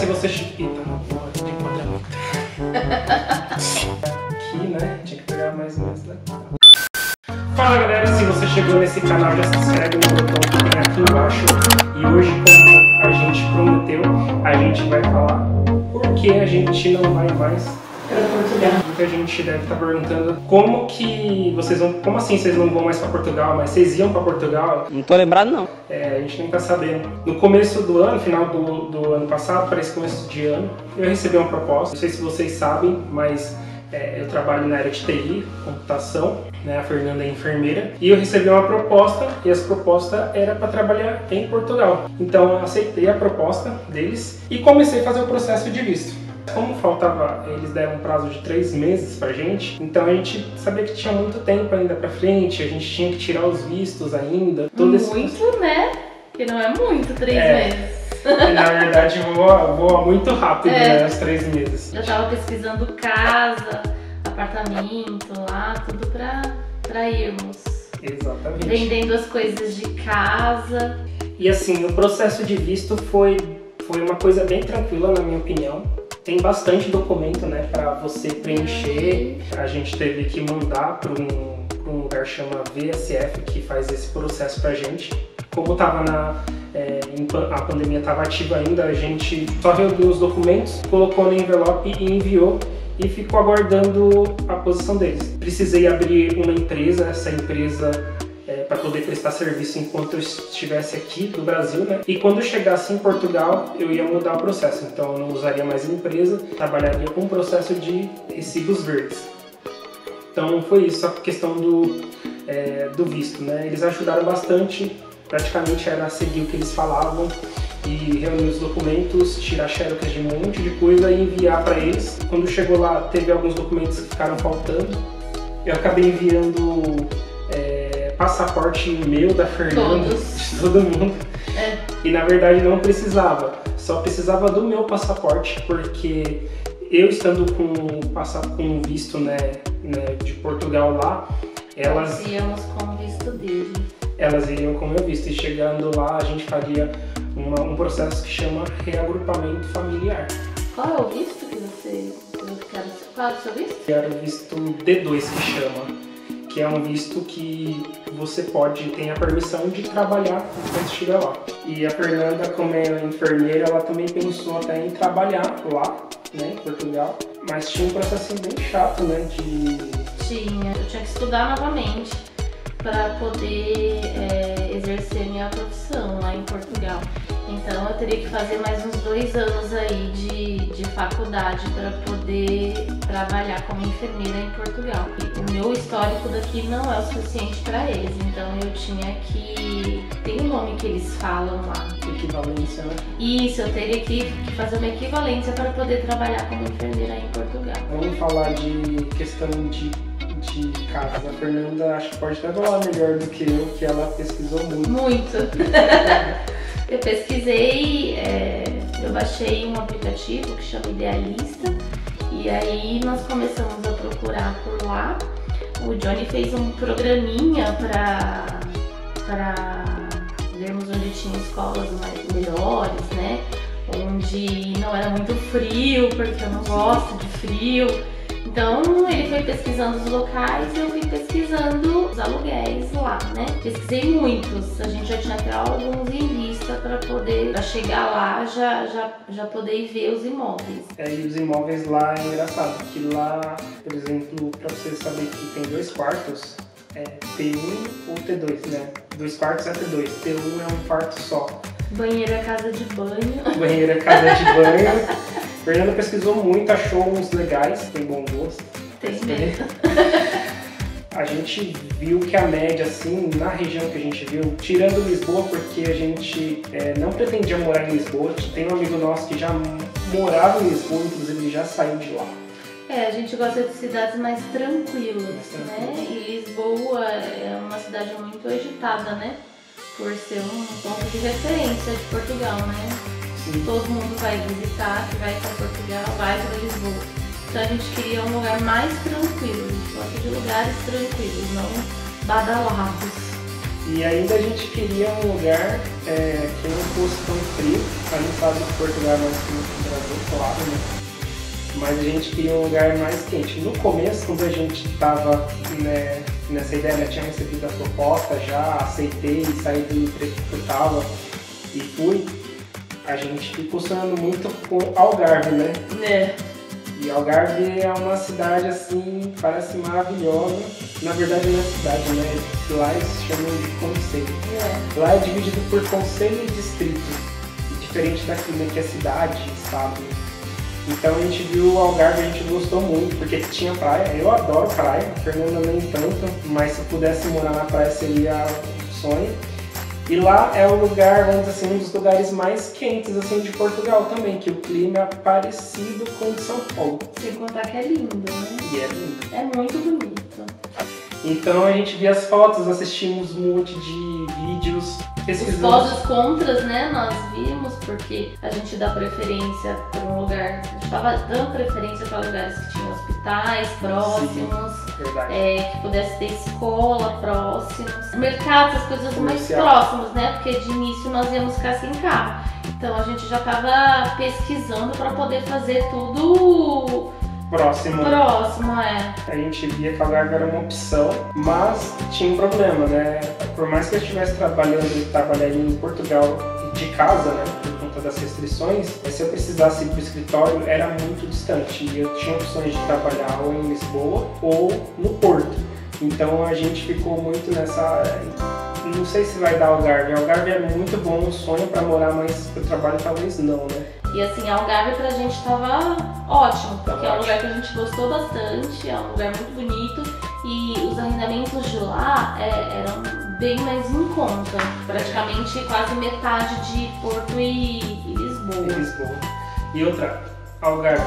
se você. Eita, não pode de enquadramento. Aqui, né? Tinha que pegar mais ou menos daqui. Fala galera, se você chegou nesse canal, já se inscreve no botão que tem aqui embaixo. E hoje, como a gente prometeu, a gente vai falar por que a gente não vai mais Para Portugal. Muita gente deve estar perguntando como que vocês vão. Como assim vocês não vão mais para Portugal? Mas vocês iam para Portugal? Não tô lembrado não. É, a gente nem tá sabendo. No começo do ano, final do, do ano passado, para esse começo de ano, eu recebi uma proposta. Não sei se vocês sabem, mas é, eu trabalho na área de TI, computação, né? A Fernanda é enfermeira. E eu recebi uma proposta, e essa proposta era para trabalhar em Portugal. Então eu aceitei a proposta deles e comecei a fazer o processo de visto. Como faltava, eles deram um prazo de três meses pra gente, então a gente sabia que tinha muito tempo ainda pra frente, a gente tinha que tirar os vistos ainda. Todo esse Muito, né? Que não é muito, três É. meses. Na verdade voa, voa muito rápido, É. né? Os três meses. Eu tava pesquisando casa, apartamento lá, tudo pra, pra irmos. Exatamente. Vendendo as coisas de casa. E assim, o processo de visto foi, foi uma coisa bem tranquila, na minha opinião. Tem bastante documento, né, para você preencher. A gente teve que mandar para um, um lugar que chama VSF, que faz esse processo pra gente. Como tava na, é, a pandemia estava ativa ainda, a gente só reuniu os documentos, colocou no envelope e enviou e ficou aguardando a posição deles. Precisei abrir uma empresa, essa empresa para poder prestar serviço enquanto eu estivesse aqui no Brasil, né? E quando eu chegasse em Portugal, eu ia mudar o processo. Então eu não usaria mais empresa, trabalharia com o processo de recibos verdes. Então foi isso a questão do, é, do visto, né? Eles ajudaram bastante, praticamente era seguir o que eles falavam e reunir os documentos, tirar xerox de um monte de coisa e enviar para eles. Quando chegou lá, teve alguns documentos que ficaram faltando. Eu acabei enviando passaporte meu, da Fernanda, Todos. de todo mundo. É. E na verdade não precisava, só precisava do meu passaporte, porque eu estando com, passa- com visto né, né, de Portugal lá, elas, Nós íamos com o visto dele. elas iriam com o meu visto. E chegando lá, a gente faria uma- um processo que chama reagrupamento familiar. Qual é o visto que você. Qual é o seu visto? que era o visto D2 que chama, que é um visto que você pode tem a permissão de trabalhar enquanto estiver lá. E a Fernanda, como é enfermeira, ela também pensou até em trabalhar lá, né, em Portugal, mas tinha um processo bem chato, né, de Tinha. Eu tinha que estudar novamente para poder é, exercer minha profissão lá em Portugal. Então eu teria que fazer mais uns dois anos aí de, de faculdade para poder trabalhar como enfermeira em Portugal. E o meu histórico daqui não é o suficiente para eles, então eu tinha que. Tem um nome que eles falam lá. equivalência, né? Isso, eu teria que fazer uma equivalência para poder trabalhar como enfermeira em Portugal. Vamos falar de questão de, de casa. A Fernanda acho que pode até falar melhor do que eu, que ela pesquisou muito. Muito. eu pesquisei, é, eu baixei um aplicativo que chama Idealista e aí nós começamos a procurar por lá. O Johnny fez um programinha para vermos onde tinha escolas mais melhores, né? Onde não era muito frio, porque eu não gosto de frio. Então ele foi pesquisando os locais e eu fui pesquisando os aluguéis lá, né? Pesquisei muitos, a gente já tinha até alguns em vista para poder, para chegar lá já, já, já poder ir ver os imóveis. É, e os imóveis lá é engraçado, que lá, por exemplo, pra você saber que tem dois quartos, é T1 ou T2, né? Dois quartos é T2, T1 é um quarto só. Banheiro é casa de banho. Banheiro é casa de banho. Fernanda pesquisou muito, achou uns legais, tem bom gosto. Tem mesmo. A gente viu que a média, assim, na região que a gente viu, tirando Lisboa, porque a gente é, não pretendia morar em Lisboa, tem um amigo nosso que já morava em Lisboa, inclusive ele já saiu de lá. É, a gente gosta de cidades mais tranquilas, né? E Lisboa é uma cidade muito agitada, né? Por ser um ponto de referência de Portugal, né? Sim. Todo mundo vai visitar, que vai para Portugal, vai para Lisboa. Então a gente queria um lugar mais tranquilo, a gente gosta de lugares tranquilos, não badalados. E ainda a gente queria um lugar é, que não fosse tão frio. A gente sabe que Portugal é mais frio que o Brasil, claro, né? Mas a gente queria um lugar mais quente. No começo, quando a gente estava né, nessa ideia, né, tinha recebido a proposta, já aceitei, saí do emprego que eu estava e fui, a gente ficou sonhando muito com Algarve, né? É. E Algarve é uma cidade assim, parece maravilhosa. Na verdade não é cidade, né? Lá eles chamam de conselho. É. Lá é dividido por conselho e distrito. Diferente daqui, né? Que é cidade, estado. Então a gente viu o Algarve, a gente gostou muito, porque tinha praia. Eu adoro praia, Fernanda nem tanto, mas se pudesse morar na praia seria um sonho. E lá é o lugar, vamos dizer assim, um dos lugares mais quentes assim de Portugal também, que o clima é parecido com o de São Paulo. Sem contar que é lindo, né? E é lindo. É muito bonito. Então a gente via as fotos, assistimos um monte de vídeos, Os pesquisamos. pós os contras, né? Nós vimos, porque a gente dá preferência para um lugar. A gente tava dando preferência para lugares que tinham hospitais próximos. Verdade. é, que pudesse ter escola próximos, mercados, as coisas mais Comercial. próximas, né? Porque de início nós íamos ficar sem carro. Então a gente já estava pesquisando para poder fazer tudo Próximo. próximo, é. A gente via que o Algarve era uma opção, mas tinha um problema, né? Por mais que eu estivesse trabalhando e trabalharia em Portugal de casa, né? Por conta das restrições, se eu precisasse ir para o escritório era muito distante e eu tinha opções de trabalhar ou em Lisboa ou no Porto. Então a gente ficou muito nessa. Não sei se vai dar Algarve. Algarve é muito bom, um sonho para morar, mas para o trabalho talvez não, né? E assim, Algarve pra gente tava ótimo, porque é um lugar que a gente gostou bastante, é um lugar muito bonito e os arrendamentos de lá é, eram bem mais em conta, praticamente quase metade de Porto e, e Lisboa. Lisboa. E outra, Algarve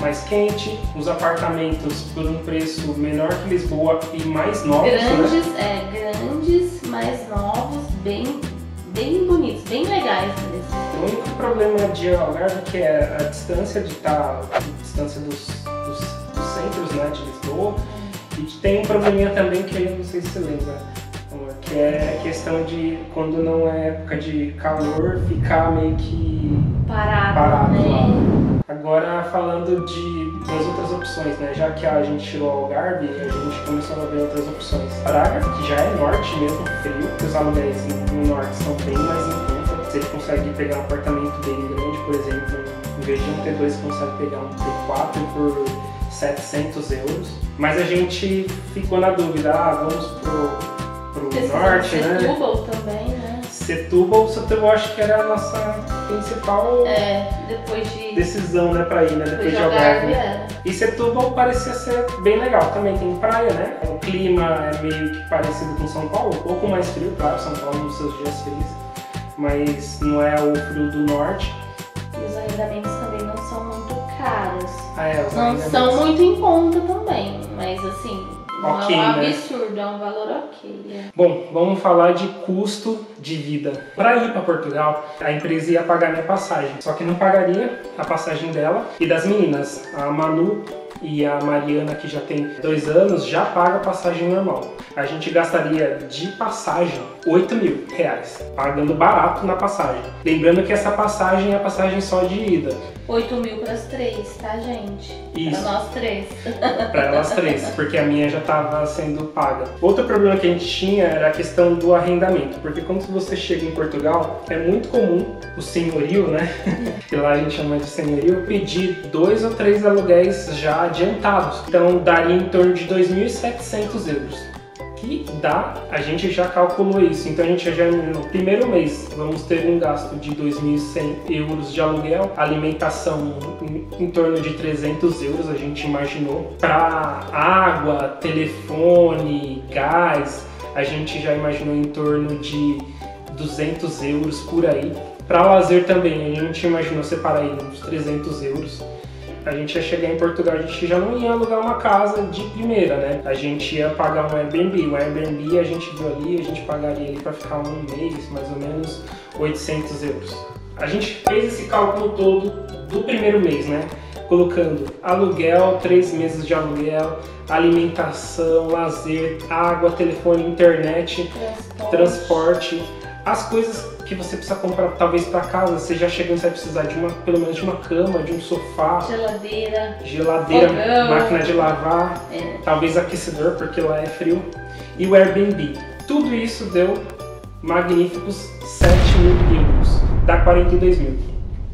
mais quente, os apartamentos por um preço menor que Lisboa e mais novos, né? Grandes, é, grandes, mais novos, bem, bem bonitos, bem legais mesmo. O único problema de Algarve que é a distância de estar, a distância dos, dos, dos centros né, de Lisboa. E tem um probleminha também que eu não sei se você lembra, que é a questão de quando não é época de calor ficar meio que Parado, Parado né? Agora falando de, das outras opções, né? Já que a gente tirou o Algarve, a gente começou a ver outras opções. Braga, que já é norte mesmo, frio, que os aluguéis no norte são bem mais em conta. Você consegue pegar um apartamento bem grande, por exemplo, em vez de um T2, você consegue pegar um T4 por 700 euros. Mas a gente ficou na dúvida, ah, vamos pro, pro norte, né? Setúbal também, né? Setúbal, Setúbal acho que era a nossa principal É, de, decisão, né, pra ir, né? Depois depois de Algarve. Era. E Setúbal parecia ser bem legal também, tem praia, né? O clima é meio que parecido com São Paulo, um pouco mais frio, claro, São Paulo nos seus dias frios, mas não é o frio do norte. E os arrendamentos também não são muito caros. Ah, é, os Não são muito em conta também, mas assim, não é um né? absurdo, é um valor ok. é. Bom, vamos falar de custo de vida. Para ir para Portugal, a empresa ia pagar minha passagem, só que não pagaria a passagem dela e das meninas. A Manu e a Mariana, que já tem dois anos, já paga a passagem normal. A gente gastaria de passagem 8 mil reais, pagando barato na passagem. Lembrando que essa passagem é a passagem só de ida, 8 mil para as três, tá, gente? Isso. Para nós três. para elas três, porque a minha já estava sendo paga. Outro problema que a gente tinha era a questão do arrendamento, porque quando você chega em Portugal, é muito comum o senhorio, né? que lá a gente chama de senhorio, pedir dois ou três aluguéis já adiantados. Então daria em torno de 2.700 euros. Que dá, a gente já calculou isso, então a gente já no primeiro mês vamos ter um gasto de 2.100 euros de aluguel, alimentação em, em torno de 300 euros, a gente imaginou, para água, telefone, gás, a gente já imaginou em torno de 200 euros por aí. Para lazer também, a gente imaginou separar aí uns 300 euros. A gente ia chegar em Portugal, a gente já não ia alugar uma casa de primeira, né? A gente ia pagar um Airbnb. O Airbnb a gente viu ali, a gente pagaria ele para ficar um mês, mais ou menos 800 euros. A gente fez esse cálculo todo do primeiro mês, né? colocando aluguel, três meses de aluguel, alimentação, lazer, água, telefone, internet, Transporte. transporte, as coisas que você precisa comprar talvez para casa, você já chega e vai precisar de uma, pelo menos de uma cama, de um sofá, Geladeira. geladeira, Fogão. máquina de lavar, É. talvez aquecedor porque lá é frio e o Airbnb. Tudo isso deu magníficos 7 mil euros, dá 42 mil.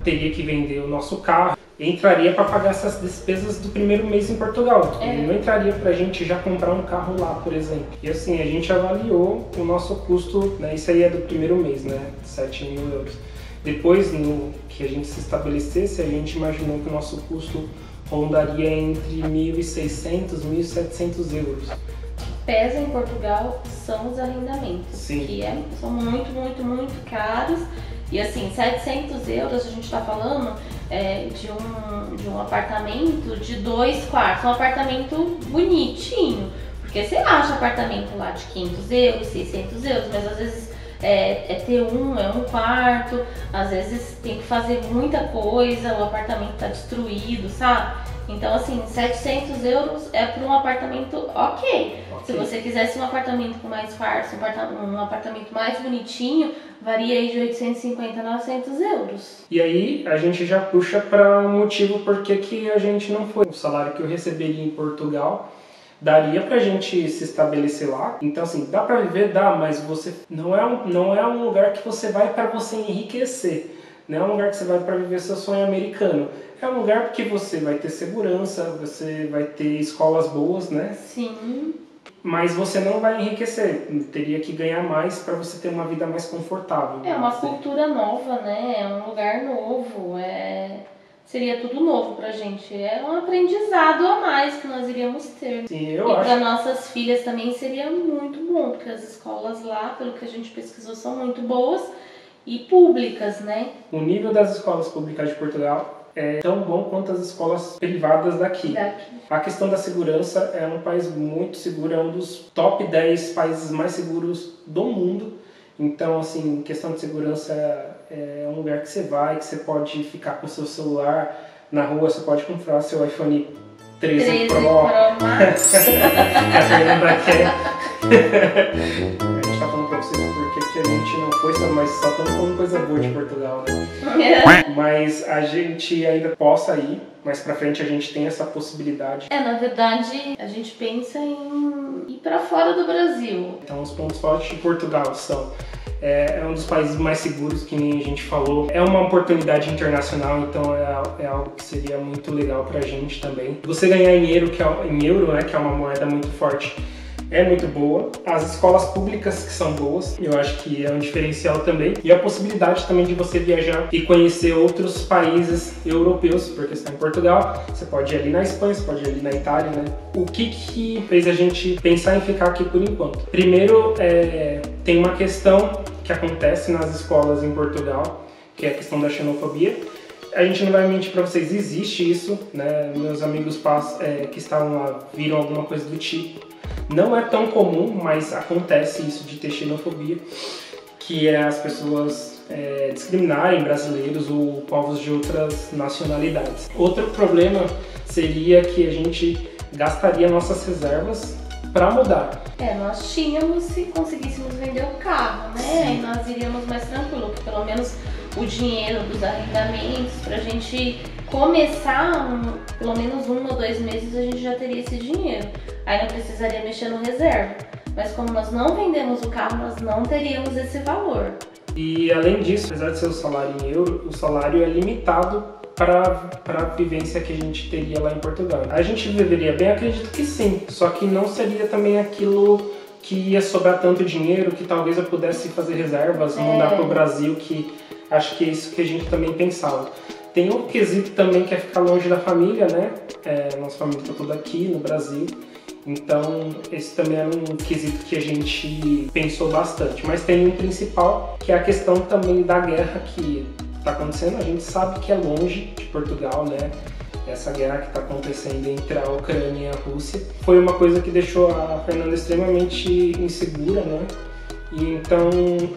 Teria que vender o nosso carro, entraria para pagar essas despesas do primeiro mês em Portugal. É. Não entraria para a gente já comprar um carro lá, por exemplo. E assim, a gente avaliou o nosso custo, né? Isso aí é do primeiro mês, né? 7 mil euros. Depois, no que a gente se estabelecesse, a gente imaginou que o nosso custo rondaria entre 1.600 e 1.700 euros. Pesa em Portugal são os arrendamentos, Sim. que é, são muito, muito, muito caros. E assim, 700 euros a gente está falando é, de, um, de um apartamento de dois quartos, um apartamento bonitinho. Porque você acha apartamento lá de 500 euros, 600 euros, mas às vezes é, é ter um, é um quarto, às vezes tem que fazer muita coisa, o apartamento tá destruído, sabe? Então, assim, 700 euros é para um apartamento ok. Se você quisesse um apartamento com mais quartos, um aparta- apartamento mais bonitinho, varia aí de 850 a 900 euros. E aí a gente já puxa para um motivo por que que a gente não foi. O salário que eu receberia em Portugal daria pra gente se estabelecer lá. Então assim, dá pra viver, dá, mas você não é um, não é um lugar que você vai para você enriquecer. Não é um lugar que você vai para viver seu sonho americano. É um lugar que você vai ter segurança, você vai ter escolas boas, né? Sim. Mas você não vai enriquecer. Teria que ganhar mais para você ter uma vida mais confortável. É uma cultura nova, né? É um lugar novo. É... Seria tudo novo pra gente. É um aprendizado a mais que nós iríamos ter. Sim, eu e acho. para nossas filhas também seria muito bom, porque as escolas lá, pelo que a gente pesquisou, são muito boas e públicas, né? O nível das escolas públicas de Portugal é tão bom quanto as escolas privadas daqui. Daqui. A questão da segurança é um país muito seguro, é um dos top 10 países mais seguros do mundo. Então, assim, questão de segurança é um lugar que você vai, que você pode ficar com seu celular na rua, você pode comprar seu iPhone 13, 13 Pro. Pro Max. gente não foi, mas só estamos falando coisa boa de Portugal, né? Mas a gente ainda possa ir, mais pra frente a gente tem essa possibilidade. É, na verdade, a gente pensa em ir pra fora do Brasil. Então os pontos fortes de Portugal são é, é um dos países mais seguros, que nem a gente falou. É uma oportunidade internacional, então é, é algo que seria muito legal pra gente também. Você ganhar em euro, que é, em euro, né, que é uma moeda muito forte, é muito boa. As escolas públicas que são boas, eu acho que é um diferencial também. E a possibilidade também de você viajar e conhecer outros países europeus, porque você está em Portugal, você pode ir ali na Espanha, você pode ir ali na Itália, né? O que que fez a gente pensar em ficar aqui por enquanto? Primeiro, é, tem uma questão que acontece nas escolas em Portugal, que é a questão da xenofobia. A gente não vai mentir para vocês, existe isso, né? Meus amigos é, que estavam lá viram alguma coisa do tipo. Não é tão comum, mas acontece isso de ter xenofobia, que é as pessoas é, discriminarem brasileiros ou povos de outras nacionalidades. Outro problema seria que a gente gastaria nossas reservas para mudar. É, nós tínhamos se conseguíssemos vender o carro, né? Sim. Aí nós iríamos mais tranquilo, porque pelo menos o dinheiro dos arrendamentos, pra gente começar, um- pelo menos um ou dois meses, a gente já teria esse dinheiro. Aí não precisaria mexer no reserva. Mas como nós não vendemos o carro, nós não teríamos esse valor. E além disso, apesar de ser o salário em euro, o salário é limitado para a vivência que a gente teria lá em Portugal. A gente viveria bem? Acredito que sim, só que não seria também aquilo que ia sobrar tanto dinheiro que talvez eu pudesse fazer reservas, É. mandar para o Brasil, que acho que é isso que a gente também pensava. Tem um quesito também que é ficar longe da família, né? É, nossa família está toda aqui no Brasil. Então, esse também era um quesito que a gente pensou bastante. Mas tem um principal, que é a questão também da guerra que está acontecendo. A gente sabe que é longe de Portugal, né? Essa guerra que está acontecendo entre a Ucrânia e a Rússia. Foi uma coisa que deixou a Fernanda extremamente insegura, né? Então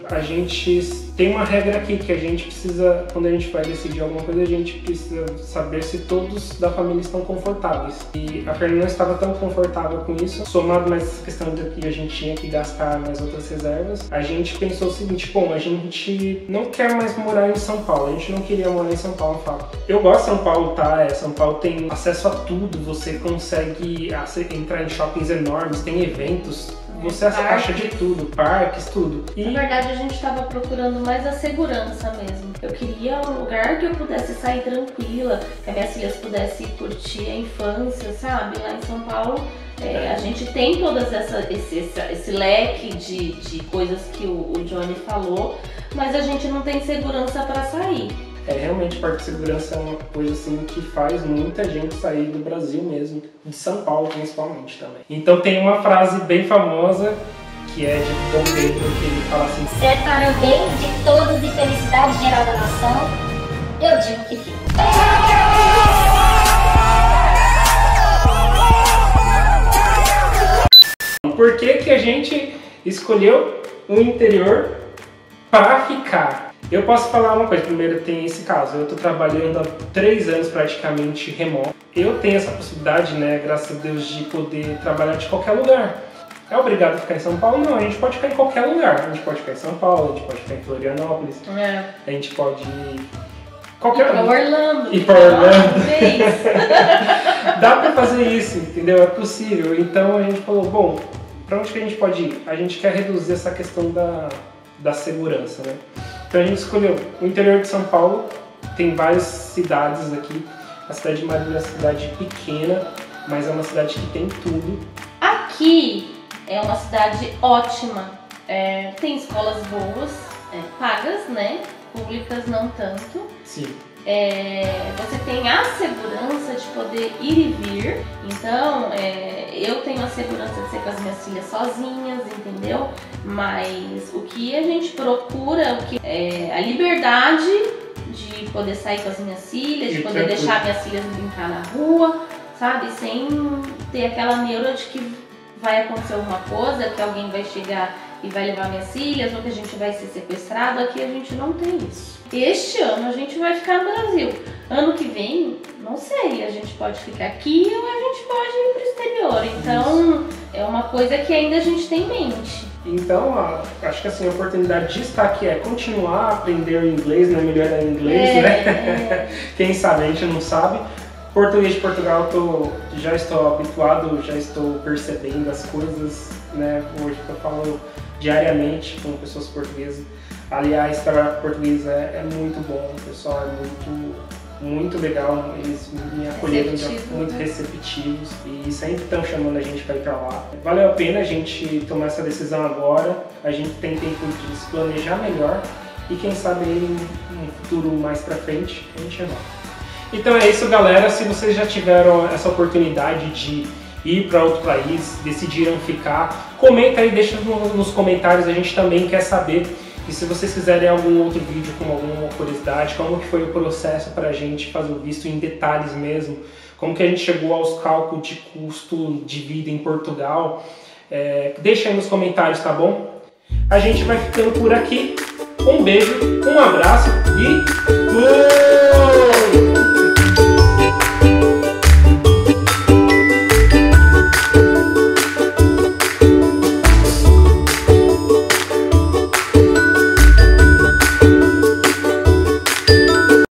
a gente tem uma regra aqui que a gente precisa, quando a gente vai decidir alguma coisa, a gente precisa saber se todos da família estão confortáveis. E a Fernanda não estava tão confortável com isso, somado mais essa questão de que a gente tinha que gastar nas outras reservas, a gente pensou o seguinte: bom, a gente não quer mais morar em São Paulo, a gente não queria morar em São Paulo, fala. Eu gosto de São Paulo, tá? É, São Paulo tem acesso a tudo, você consegue entrar em shoppings enormes, tem eventos você acha de tudo, parques, tudo. E... Na verdade, a gente estava procurando mais a segurança mesmo. Eu queria um lugar que eu pudesse sair tranquila, que as minhas filhas pudessem curtir a infância, sabe? Lá em São Paulo, é, a gente tem todas essa, esse, esse, esse leque de, de coisas que o, o Johnny falou, mas a gente não tem segurança para sair. É, realmente, parque de segurança é uma coisa assim que faz muita gente sair do Brasil mesmo, de São Paulo principalmente também. Então tem uma frase bem famosa que é de Dom Pedro, que ele fala assim: Se é para o bem de todos e felicidade geral da nação, eu digo que fico. Por que, que a gente escolheu o interior para ficar? Eu posso falar uma coisa, primeiro tem esse caso, eu estou trabalhando há três anos praticamente remoto. Eu tenho essa possibilidade, né, graças a Deus, de poder trabalhar de qualquer lugar. É obrigado a ficar em São Paulo? Não, a gente pode ficar em qualquer lugar. A gente pode ficar em São Paulo, a gente pode ficar em Florianópolis, é. a gente pode ir qualquer ir Orlando. Ir para Orlando. Dá para fazer isso, entendeu? É possível. Então a gente falou, bom, para onde que a gente pode ir? A gente quer reduzir essa questão da, da segurança, né? Então a gente escolheu o interior de São Paulo, tem várias cidades aqui. A cidade de Marília é uma cidade pequena, mas é uma cidade que tem tudo. Aqui é uma cidade ótima. É, tem escolas boas, é, pagas, né? Públicas não tanto. Sim é, você tem a segurança de poder ir e vir. Então, é, eu tenho a segurança de ser com as minhas filhas sozinhas, entendeu? Mas o que a gente procura, o que é a liberdade de poder sair com as minhas filhas, de poder deixar minhas filhas brincar na rua, sabe? Sem ter aquela neura de que vai acontecer alguma coisa, que alguém vai chegar e vai levar minhas filhas, ou que a gente vai ser sequestrado. Aqui a gente não tem isso. Este ano a gente vai ficar no Brasil. Ano que vem, não sei, a gente pode ficar aqui ou a gente pode ir para o exterior. Então é uma coisa que ainda a gente tem em mente. Então, acho que assim, a oportunidade de estar aqui é continuar a aprender o inglês, né? Melhorar o inglês, é, né? É. Quem sabe, a gente não sabe. Português de Portugal, tô, já estou habituado, já estou percebendo as coisas, né? Hoje eu falo diariamente com pessoas portuguesas. Aliás, trabalhar português é, é, muito bom, o pessoal é muito, muito legal, eles me acolheram muito né? receptivos e sempre estão chamando a gente para ir para lá. Valeu a pena a gente tomar essa decisão agora, a gente tem tempo de se planejar melhor e quem sabe em um futuro mais para frente a gente resolve. Então é isso, galera. Se vocês já tiveram essa oportunidade de ir para outro país, decidiram ficar, comenta aí, deixa nos comentários, a gente também quer saber. E se vocês quiserem algum outro vídeo com alguma curiosidade, como que foi o processo para a gente fazer o visto em detalhes mesmo, como que a gente chegou aos cálculos de custo de vida em Portugal, é, deixa aí nos comentários, tá bom? A gente vai ficando por aqui. Um beijo, um abraço e...